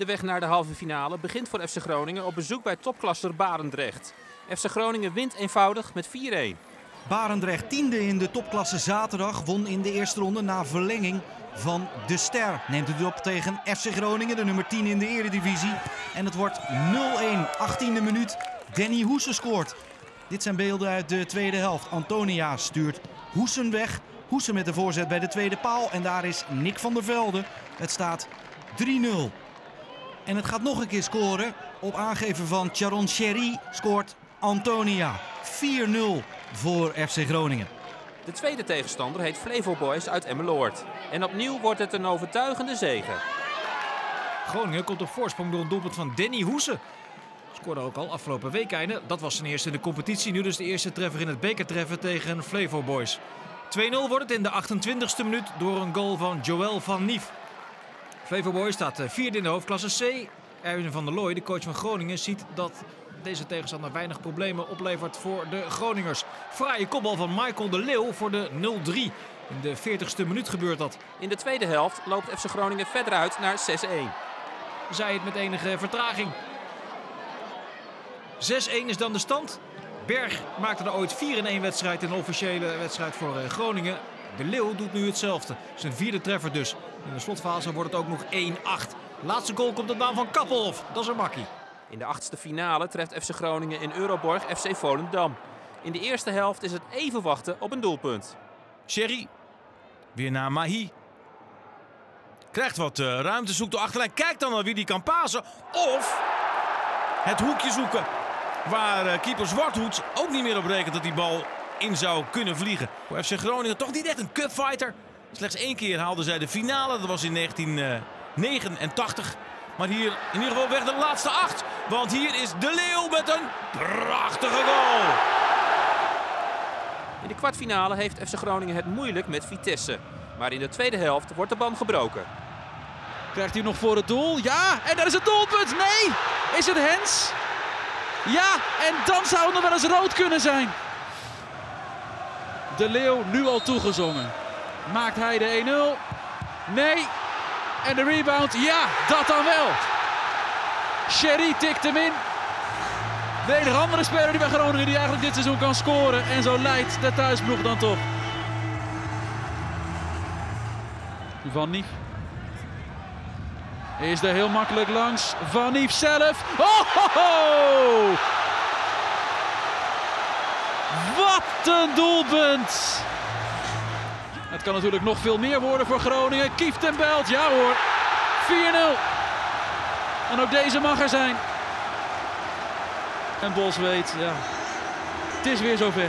De weg naar de halve finale begint voor FC Groningen op bezoek bij topklasser Barendrecht. FC Groningen wint eenvoudig met 4-1. Barendrecht tiende in de topklasse zaterdag won in de eerste ronde na verlenging van de Ster. Neemt het op tegen FC Groningen, de nummer 10 in de eredivisie. En het wordt 0-1, 18e minuut. Danny Hoesen scoort. Dit zijn beelden uit de tweede helft. Antonia stuurt Hoesen weg. Hoesen met de voorzet bij de tweede paal. En daar is Nick van der Velde. Het staat 3-0. En het gaat nog een keer scoren. Op aangeven van Charon Sherry scoort Antonia. 4-0 voor FC Groningen. De tweede tegenstander heet Flevo Boys uit Emmeloord. En opnieuw wordt het een overtuigende zege. Groningen komt op voorsprong door een doelpunt van Danny Hoesen. Scoorde ook al afgelopen week einde. Dat was zijn eerste in de competitie. Nu dus de eerste treffer in het bekertreffen tegen Flevo Boys. 2-0 wordt het in de 28e minuut door een goal van Joël van Nief. Flevo Boys staat eh, vierde in de hoofdklasse C. Erwin van der Looy, de coach van Groningen, ziet dat deze tegenstander weinig problemen oplevert voor de Groningers. Fraaie kopbal van Michael de Leeuw voor de 0-3. In de 40ste minuut gebeurt dat. In de tweede helft loopt FC Groningen verder uit naar 6-1. Zij het met enige vertraging. 6-1 is dan de stand. Berg maakte er ooit 4 in 1 wedstrijd in de officiële wedstrijd voor eh, Groningen. De Leeuw doet nu hetzelfde. Zijn vierde treffer dus. In de slotfase wordt het ook nog 1-8. Laatste goal komt op naam van Kappelhof. Dat is een makkie. In de achtste finale treft FC Groningen in Euroborg FC Volendam. In de eerste helft is het even wachten op een doelpunt. Sherry. Weer naar Mahi. Krijgt wat uh, ruimte, zoekt de achterlijn. Kijk dan naar wie die kan pasen. Of het hoekje zoeken. Waar uh, keeper Zwarthoeds ook niet meer op rekent dat die bal in zou kunnen vliegen. Voor FC Groningen toch niet echt een cupfighter. Slechts één keer haalden zij de finale. Dat was in 1989. Maar hier in ieder geval weg de laatste acht. Want hier is De Leeuw met een prachtige goal. In de kwartfinale heeft FC Groningen het moeilijk met Vitesse. Maar in de tweede helft wordt de band gebroken. Krijgt hij nog voor het doel? Ja, en daar is het doelpunt. Nee, is het Hens? Ja, en dan zou het nog wel eens rood kunnen zijn. De Leeuw nu al toegezongen. Maakt hij de 1-0? Nee. En de rebound? Ja, dat dan wel. Sherry tikt hem in. De enige andere speler die bij Groningen die eigenlijk dit seizoen kan scoren. En zo leidt de thuisploeg dan toch. Van Nief. Is er heel makkelijk langs. Van Nief zelf. Oh, ho. Wat een doelpunt. Het kan natuurlijk nog veel meer worden voor Groningen. Kieft en belt. Ja hoor. 4-0. En ook deze mag er zijn. En Bos weet, ja, het is weer zover.